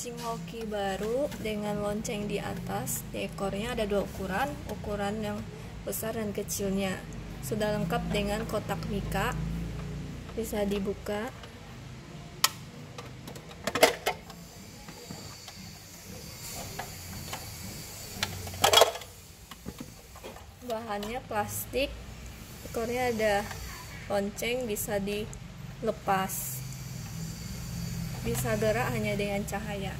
kucing hoki baru dengan lonceng di atas. Di ekornya ada dua ukuran, ukuran yang besar dan kecilnya. Sudah lengkap dengan kotak mika. Bisa dibuka. Bahannya plastik. Ekornya ada lonceng bisa dilepas bisa gerak hanya dengan cahaya